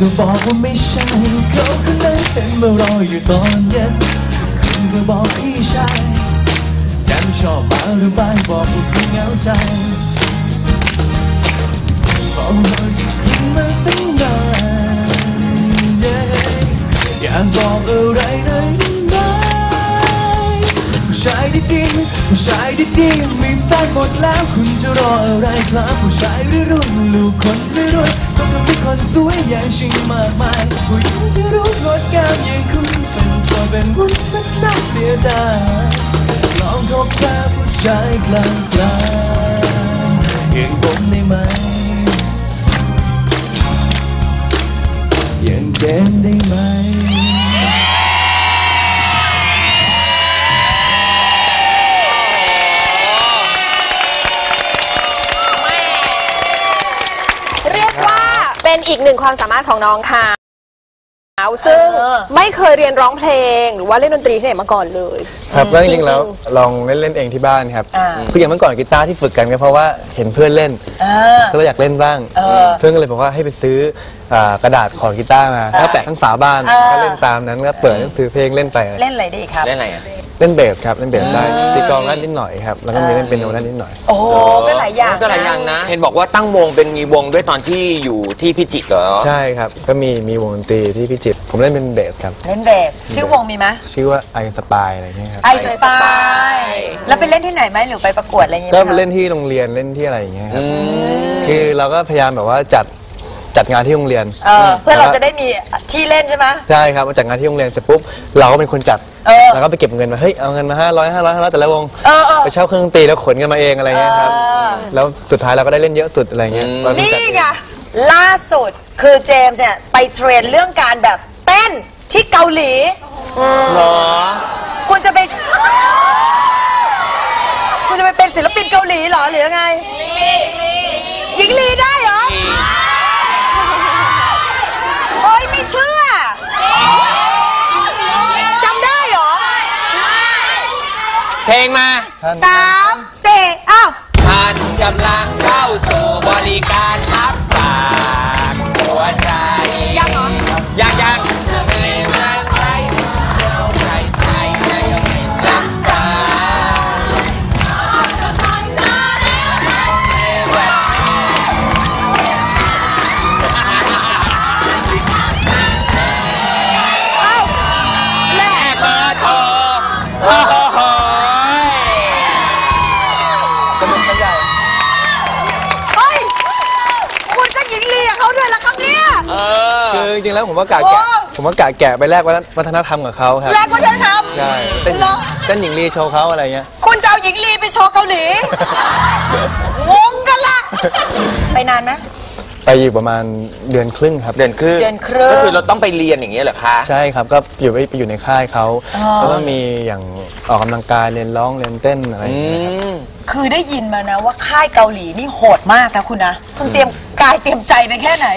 ก็บอกว่าไม่ใช่เขาคนนั้นเป็นมารออยู่ตอนเย็นคุณก็บอกพี่ชายแถมชอบมาหรือบายบอกว่าคุณเหงาใจบอกว่าคุณมาตั้งนานอยากบอกอะไรได้ ชายดีๆผู้ชายดีๆมีแฟนหมดแล้วคุณจะรออะไรครับผู้ชายรุ่รุ่นลูกคนไม่รวยต้องกับเป็นคนสวยอย่างชิงมากมายผู้หญิงที่รู้งดงามอย่างคุณเป็นโสดเป็นวุ้นมันน่าเสียดายลองคบแค่ผู้ชายกลางๆอย่างผมได้ไหมอย่างเจนได้ไหม อีกหนึ่งความสามารถของน้องค่ะซึ่งเออ ไม่เคยเรียนร้องเพลง หรือว่าเล่นดนตรีที่ไหนมาก่อนเลย ครับก็จริงๆแล้วจริงลองเล่นเล่นๆเองที่บ้านครับอ่า คืออย่างเมื่อก่อนกีตาร์ที่ฝึกกันก็เพราะว่าเห็นเพื่อนเล่น เออ ก็เลยอยากเล่นบ้าง เออ เพื่อนก็เลยบอกว่าให้ไปซื้อ อ่ากระดาษขอดกีตาร์มาแล้วก็แปะข้างฝาบ้านเออก็เล่นตามนั้นก็เปิดหนังสือเพลงเล่นไป เล่นอะไรได้อีกครับ เล่นอะไรอะ เล่นเบสครับเล่นเบสได้ตีกลองเล่นนิดหน่อยครับแล้วก็มีเล่นเป็นโนเล่นนิดหน่อย โอ้โหก็หลายอย่างก็หลายอย่างนะ เห็นบอกว่าตั้งวงเป็นมีวงด้วยตอนที่อยู่ที่พิจิตรเหรอ ใช่ครับ ก็มีมีวงดนตรีที่พิจิตรผมเล่นเป็นเบสครับ เล่นเบสชื่อวงมีไหมชื่อว่า I Spy อะไรเงี้ยครับไอสปายแล้วไปเล่นที่ไหนไหมหรือไปประกวดอะไรอย่างเงี้ยก็ไหมไปเล่นที่โรงเรียนเล่นที่อะไรอย่างเงี้ยครับคือเราก็พยายามแบบว่าจัด จัดงานที่โรงเรียน เออเพื่อเราจะได้มีที่เล่นใช่ไหม ใช่ครับมาจากงานที่โรงเรียนเสร็จปุ๊บเราก็เป็นคนจัดเออแล้วก็ไปเก็บเงินมาเฮ้ยเอาเงินมาห้าร้อยห้าร้อยห้าร้อยแต่ละวงเออเออ ไปเช่าเครื่องดนตรีแล้วขนกันมาเองอะไรเงี้ยครับเออแล้วสุดท้ายเราก็ได้เล่นเยอะสุดอะไรเงี้ยเราเป็นนี่จัดเอง ไงล่าสุดคือเจมส์เนี่ยไปเทรนเรื่องการแบบเต้นที่เกาหลีเหรอ คุณจะไป คุณจะไปเป็นศิลปินเกาหลีเหรอหรือยังไง ไม่เชื่อจำได้เหรอเพลงมาสามสี่อ้าวท่านกำลัง คือจริงๆแล้วผมว่ากะโอ้แกะผมว่ากะแกะไปแลกวัฒนธรรมกับเขาครับแรงวัฒนธรรม ใช่เต้นเหรอ เต้นหญิงลีโชว์เขาอะไรเงี้ย คุณจะเอาหญิงลีไปโชว์เกาหลี งงกันละ ไปนานไหม ไปอยู่ประมาณเดือนครึ่งครับ เดือนครึ่งเดือนครึ่ง ก็คือเราต้องไปเรียนอย่างเงี้ยเหรอคะ ใช่ครับ ก็อยู่ไปไปอยู่ในค่ายเขาอ๋อแล้วก็มีอย่างออกกำลังกายเรียนร้องเรียนเต้นอะไรอย่างเงี้ยครับคือได้ยินมานะว่าค่ายเกาหลีนี่โหดมากนะคุณนะ คุณเตรียมกายเตรียมใจไปแค่ไหน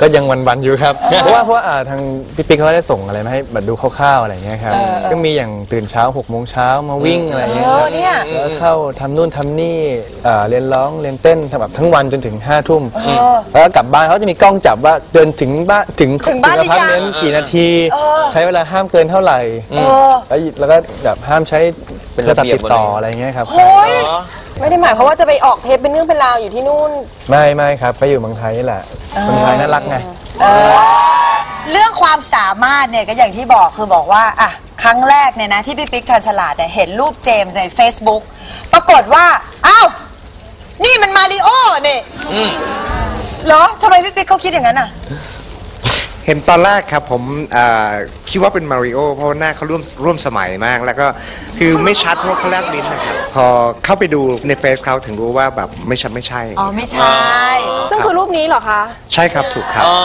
ก็ยังวันๆอยู่ครับ เพราะว่าเพราะว่าอ่าทางพี่ปิ๊กเขาได้ส่งอะไรมาให้แบบดูคร่าวๆอะไรอย่างเงี้ยครับก็มีอย่างตื่นเช้า6กโมงเช้ามาวิ่งอะไรอย่างเงี้ยเอคอรับเนี่ย แล้วเข้าทำนู่นทำนี่เอ่อเรียนร้องเรียนเต้นทำแบบทั้งวันจนถึง5้าทุ่มอแล้วก็กลับบ้านเขาจะมีกล้องจับว่าเดินถึงบ้านถึงถึงบ้านหรือยังอพร์ตเมนต์กี่นาทีเออใช้เวลาห้ามเกินเท่าไหร่ เออแล้วแล้วก็แบบห้ามใช้เป็นโทรศัพท์ระเบียบติดต่อหมดเลยอะไรเงี้ยครับ โอ้ย ไม่ได้หมายความว่าจะไปออกเทปเป็นเรื่องเป็นราวอยู่ที่นู่น ไม่ไม่ครับไปอยู่เมืองไทยนี่แหละคนไทยน่ารักไง เรื่องความสามารถเนี่ยก็อย่างที่บอกคือบอกว่าอะครั้งแรกเนี่ยนะที่พี่ปิ๊กชันฉลาดเนี่ยเห็นรูปเจมส์ใน Facebook ปรากฏว่าอ้าวนี่มันมาริโอเนี่ยเหรอทำไมพี่ปิ๊กเขาคิดอย่างนั้นอะเห็นตอนแรกครับผมเอ่อคิดว่าเป็นมาริโอเพราะว่าหน้าเขาร่วมร่วมสมัยมาก แล้วก็คือไม่ชัดเพราะเขาแลบลิ้นนะครับ พอเข้าไปดูในเฟซเขาถึงรู้ว่าแบบไม่ใช่ไม่ใช่ อ๋อ ไม่ใช่ ซึ่งคือรูปนี้เหรอคะ ใช่ครับถูกครับอ๋อ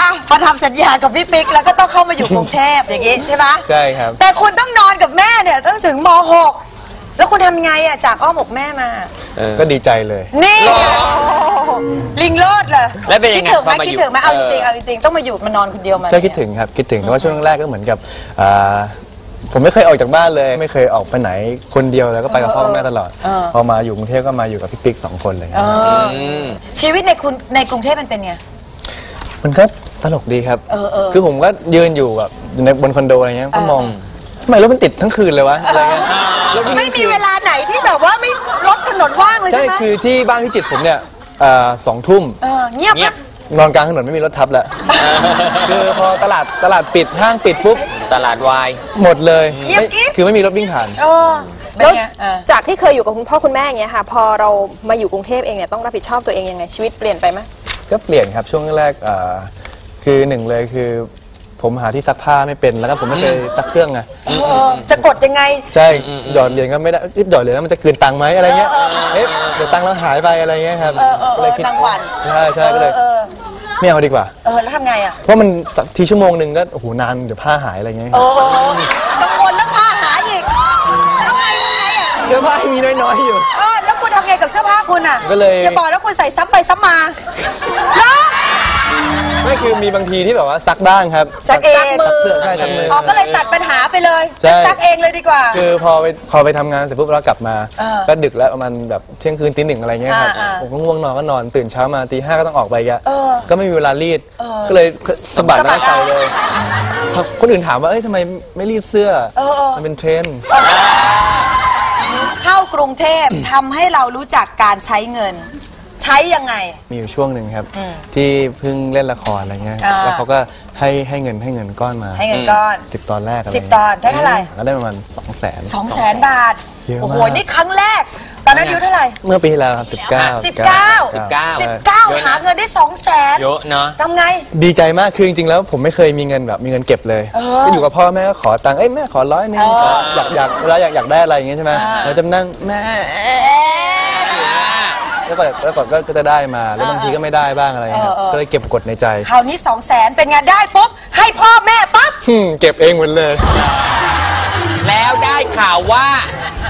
อะพอทำสัญญากับพี่ปิ๊กแล้วก็ต้องเข้ามาอยู่กรุงเทพอย่างงี้ใช่ไหมใช่ครับ แต่คุณต้องนอนกับแม่เนี่ยต้องถึงม .6 แล้วคุณทำไงอะจากอ้อมอกแม่มา ก็ดีใจเลย นี่ไง ลิงโลดเลยแล้วเป็นยังไงคิดถึงไหมพอมาอยู่คิดถึงไหมเอาจริงๆเออเอาจริงๆต้องมาอยู่มานอนคนเดียวมาก็คิดถึงครับคิดถึงแต่ว่าช่วงแรกก็เหมือนกับอ่าผมไม่เคยออกจากบ้านเลย ไม่เคยออกไปไหนคนเดียวแล้วก็ไปกับพ่อกับแม่ตลอด พอมาอยู่กรุงเทพก็มาอยู่กับพี่ปิ๊กสองคนเลยชีวิตในคุณในกรุงเทพมันเป็นไง มันก็ตลกดีครับคือผมก็ยืนอยู่แบบอยู่ในบนคอนโดอะไรเงี้ยก็มองทำไมรถมันติดทั้งคืนเลยวะอะไรเงี้ยแล้ววิ่งไม่มีเวลาไหนที่แบบว่าไม่รถถนนว่างเลยใช่ใช่ไหม คือที่บ้านพี่จิตรผมเนี่ย เอ่อสองทุ่ม เออเงียบเงียปะบนอนกลางถนนไม่มีรถทับแล้ว คือพอตลาดตลาดปิดห้างปิดปุ๊บ ตลาดวาย หมดเลยเงียบไม่กิ๊บ คือไม่มีรถวิ่งผ่าน เออเป็นแล้วไงเออจากที่เคยอยู่กับคุณพ่อคุณแม่อย่างเงี้ยค่ะ พอเรามาอยู่กรุงเทพเองเนี่ยต้องรับผิดชอบตัวเองยังไงชีวิตเปลี่ยนไปไหม ก็เปลี่ยนครับช่วงแรกเอ่อคือหนึ่งเลยคือ ผมหาที่ซักผ้าไม่เป็นแล้วก็ผมไม่เคยซักเครื่องไงเออจะกดยังไง ใช่หยอดเหรียญก็ไม่ได้เอ๊ะหยอดเหรียญแล้วมันจะคืนตังค์ไหมอะไรเงี้ยเอ๊ะเดี๋ยวตังค์เราหายไปอะไรเงี้ยครับเออเออเออก็เลยคิดนางหวั่น ใช่ใช่ก็เลยเออ ไม่เอาดีกว่า เออ แล้วทำไงอะ เพราะมันสักทีชั่วโมงหนึ่งก็โอ้โหนานเดี๋ยวผ้าหายอะไรเงี้ยคเอรับอกังวลเรื่องผ้าหาอีกทำไงทำไงอะ เสื้อผ้ามีน้อยๆอยู่ เออ แล้วคุณทำไงกับเสื้อผ้าคุณอะก็เลย อย่าบอกแล้วคุณใส่ซ้ำไปซ้ำมาเนาะ ไม่คือมีบางทีที่แบบว่าซักบ้างครับซักเอง ซักเสื้อใช่ซักมือ อ๋อก็เลยตัดปัญหาไปเลยใช่ซักเองเลยดีกว่า คือพอไปพอไปทำงานเสร็จปุ๊บเรากลับมา เออก็ดึกแล้วประมาณแบบเที่ยงคืนตีหนึ่งอะไรเงี้ยครับอ่าอ่าผมก็ง่วงนอนก็นอนตื่นเช้ามาตีห้าก็ต้องออกไปอีกอะเออก็ไม่มีเวลารีดเออก็เลยสะบัดสะหบัน้าดใส่เอาเลยคนอื่นถามว่าเอ้ยทำไมไม่รีดเสื้อเออเออ มันเป็นเทรนด์ เข้ากรุงเทพทำให้เรารู้จักการใช้เงิน ใช้ยังไง มีอยู่ช่วงหนึ่งครับ ที่เพิ่งเล่นละครอะไรเงี้ยอ่า แล้วเขาก็ให้ให้เงินให้เงินก้อนมาให้เงินก้อน สิบตอนแรกอะไรสิบเงี้ยตอนได้เท่าไหร่ ก็ได้ประมาณสองแสน สองแสนบาท เยอะมาก โอ้โห นี่ครั้งแรก ตอนนั้นอายุเท่าไหร่เมื่อปีที่แล้วครับสิบเก้าสิบเก้าสิบเก้าสิบเก้าหาเงินได้สองแสนเยอะเนาะ ทำไง ดีใจมากคือจริงๆแล้วผมไม่เคยมีเงินแบบมีเงินเก็บเลยเออก็อยู่กับพ่อแม่ก็ขอตังค์เอ้ยแม่ขอร้อยหนึงเอออยากอยากเวลาอยากอยากได้อะไรอย่างเงี้ยใช่ไหมเราจะนั่งแม่ เอ๊ะ แล้วก็แล้วก็ก็จะได้มาแล้วบางทีก็ไม่ได้บ้างอะไรเงี้ยครับเออเออ ก็เลยเก็บกดในใจคราวนี้สองแสนเป็นไงได้ปุ๊บให้พ่อแม่ปั๊บอืมเก็บเองหมดเลย แล้วได้ข่าวว่า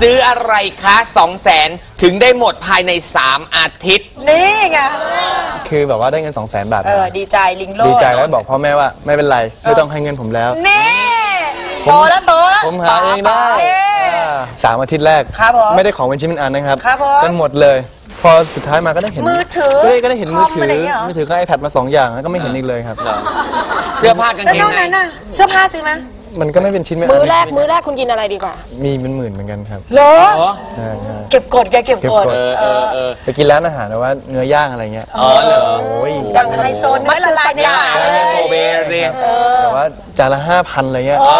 ซื้ออะไรคะ2 0 0แสนถึงได้หมดภายใน 3 อาทิตย์ นี่ไงคือแบบว่าได้เงิน2 0 0 0 0 0 บาทเออดีใจลิงโลดดีใจแล้วบอกพ่อแม่ว่าไม่เป็นไรไม่ต้องให้เงินผมแล้ว นี่โตแล้วโตแล้ว ผมหาเองได้เอ๊ะอ่าสามอาทิตย์แรก ครับผมไม่ได้ของเป็นชิ้นเป็นอันนะครับครับผมกันหมดเลย พอสุดท้ายมาก็ได้เห็นมือถือเฮ้ยก็ได้เห็นมือคอมถือะไรอย่างเงี้ยเหรอ มือถือก็ไอแพดมาสองอย่างแล้วก็ไม่เห็นอีกเลยครับ เสื้อผ้ากางแล้วเกนงอกในนั้นน่ะเสื้อผ้าซื้อไหมมันก็ไม่เป็นชิ้นเป็นมื้อแรกไม่มื้อแรกคุณกินอะไรดีกว่า มีเป็นหมื่นเหมือนกันครับเหรอเหรอใช่ใช่เก็บกดแกเก็บเก็บกดกดเออเออเออไปกินร้านอาหารแต่ว่าเนื้อย่างอะไรเงี้ยอ๋อเหรอโอ้ยอย่างไฮโซเนื้อละลายในปากเอเลอยโอเบเรียแต่ว่าจานละห้าพันอะไรเงี้ยเอ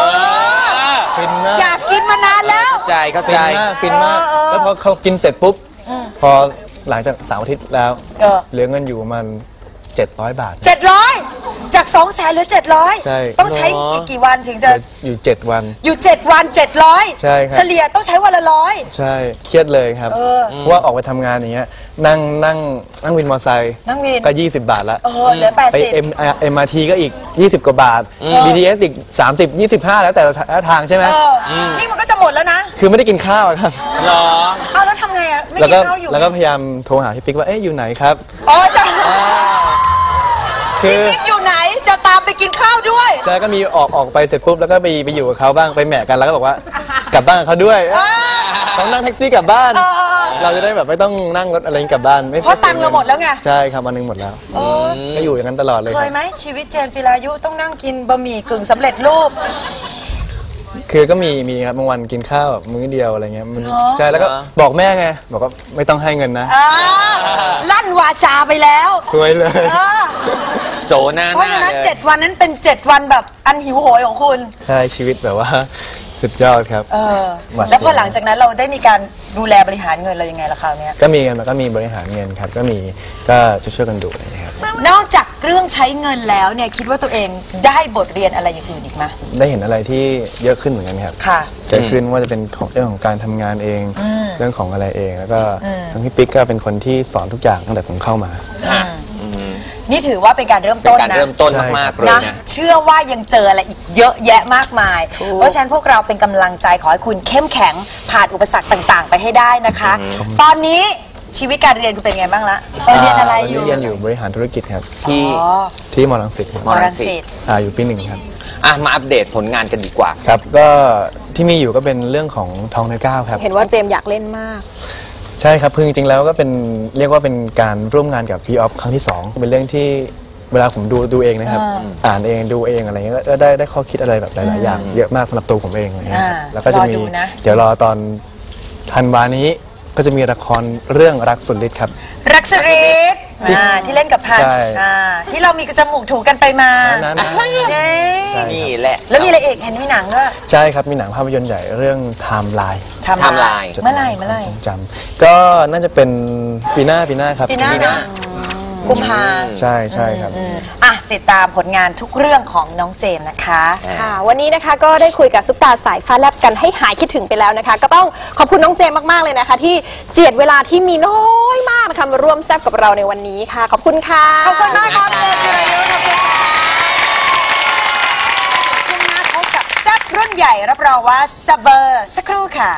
อฟินมาก อยากกินมานานแล้วใจเข้าฟิใจนมากฟินมากเออเออแล้วพอเขากินเสร็จปุ๊บ พอ หลังจากสามอาทิตย์แล้วเออ เหลือเงินอยู่ประมาณเจ็ดร้อยบาท เจ็ดร้อยจากสองแสนเหลือเจ็ดร้อยใช่ ต้องใช้อีกกี่วันถึงจะเหลืออยู่เจ็ดวัน อยู่เจ็ดวันเจ็ดร้อยใช่ครับ เฉลี่ยต้องใช้วันละร้อย ใช่เครียดเลยครับเออเพราะว่าออกไปทำงานอย่างเงี้ยนั่งนั่งนั่งวินมอเตอร์ไซค์นั่งวิน ก็ 20 บาทละ เออเหลือแปดไปสิบ เอ็ม MRT ก็อีก 20 กว่าบาท BTS อีก 30 25 แล้วแต่ละทางใช่ไหมเอออนี่มันก็จะหมดแล้วนะ คือไม่ได้กินข้าวอะครับ เหรอ เอาแล้วทำไงอะไม่ แล้วกินก็ข้าวอยู่ แล้วก็พยายามโทรหาพี่ปิ๊กว่าเอ๊ะอยู่ไหนครับอ๋อจะคือพี่ปิ๊กอยู่ไหนจะตามไปกินข้าวด้วย แล้วก็มีออกออกไปเสร็จปุ๊บแล้วก็ไปไปอยู่กับเขาบ้างไปแหมะกันแล้วก็บอกว่ากลับบ้านกับเขาด้วยอ่าต้องนั่งแท็กซี่กลับบ้านเออเออเออเราจะได้แบบไม่ต้องนั่งรถอะไรกลับบ้านไม่เพราะตังค์เราหมดแล้วไง ใช่ครับวันหนึ่งหมดแล้วเออก็อยู่อย่างนั้นตลอดเลยเคคยรับไหมชีวิตเจมส์จิรายุต้องนั่งกินบะหมี่กึ่งสำเร็จรูป คือก็มีมีครับบางวันกินข้าวแบบมื้อเดียวอะไรเงี้ยมันเหรอใช่แล้วก็บอกแม่ไงบอกว่าไม่ต้องให้เงินนะอ่าลั่นวาจาไปแล้วสวยเลย เออโซหน้าเพราะหน้าฉะนั้น เลยเจ็ดวันนั้นเป็นเจ็ดวันแบบอันหิวโหยของคุณ ใช่ชีวิตแบบว่า สุดยอดครับ เออหวาดเสียวแล้วพอหลังจากนั้นเราได้มีการดูแลบริหารเงินเรายังไงล่ะคราวเนี้ยก็มีกันแล้วก็มีบริหารเงินครับ ก็มีก็จะช่วยกันดูอะไรเงี้ยครับ นอกจากเรื่องใช้เงินแล้วเนี่ยคิดว่าตัวเองได้บทเรียนอะไรอย่างอื่นอีกไหมได้เห็นอะไรที่เยอะขึ้นเหมือนกันครับ ค่ะเยอะขึ้นว่าจะเป็นของเรื่องของการทำงานเอง เรื่องของอะไรเองแล้วก็ทั้งพี่ปิ๊กก็เป็นคนที่สอนทุกอย่างตั้งแต่ผมเข้ามา นี่ถือว่าเป็นการเริ่มเป็นต้นการนะ เริ่มต้นใช่มากๆเลยนะนะ เชื่อว่ายังเจออะไรอีกเยอะแยะมากมาย เพราะฉะนั้นพวกเราเป็นกำลังใจขอให้คุณเข้มแข็งผ่านอุปสรรคต่างๆ ไปให้ได้นะคะ ตอนนี้ชีวิตการเรียนคุณเป็นไงบ้างละเออเรียนอะไรตอยู่ เรียนอยู่บริหารธุรกิจครับ ที่อ๋อที่มอลังสิตครับมอรังสิต อ่าอยู่ปีหนึ่งครับ อะมาอัปเดตผลงานกันดีกว่า ครับ ก็ที่มีอยู่ก็เป็นเรื่องของทองในก้าวครับ เห็นว่าเจมส์อยากเล่นมาก ใช่ครับคือจริงๆแล้วก็เป็นเรียกว่าเป็นการร่วมงานกับพี่ออฟครั้งที่สองเป็นเรื่องที่เวลาผมดูดูเองนะครับ อ่านเองดูเองอะไรเงี้ยก็ได้ได้ข้อคิดอะไรแบบหลายๆอย่างเยอะมากสำหรับตัวผมเองอะไรเงี้ยครับอ่าแล้วก็จะมีรอดูนะ เดี๋ยวรอตอนธันวานี้ก็จะมีละครเรื่องรักสุดฤทธิ์ครับ รักสุดฤทธิ์ อ่าที่เล่นกับพันใช่ อ่าที่เรามีกระจมูกถูกันไปมานั้นนะเย้นี่แหละ แล้วมีอะไรอีกเห็นมีหนังด้วยใช่ครับมีหนังภาพยนตร์ใหญ่เรื่อง Timeline ทำไทม์ไลน์ เมื่อไหร่เมื่อไหร่ทรงจำก็น่าจะเป็นปีหน้าปีหน้าครับปีหน้าปีหน้านะ กุมภาใช่ใช่ครับอะติดตามผลงานทุกเรื่องของน้องเจมส์นะคะ ค่ะวันนี้นะคะก็ได้คุยกับซุปตาสายฟ้าแลบกันให้หายคิดถึงไปแล้วนะคะ ก็ต้องขอบคุณน้องเจมส์มากๆเลยนะคะ ที่เจียดเวลาที่มีน้อยมากนะคะมาร่วมแซบกับเราในวันนี้ค่ะ ขอบคุณค่ะ ขอบคุณมากครับเจมส์จิรายุขอบคุณค่ะช่วงหน้าพบกับแซ่บรุ่นใหญ่รับรองว่าซับเบอร์สักครู่ค่ะ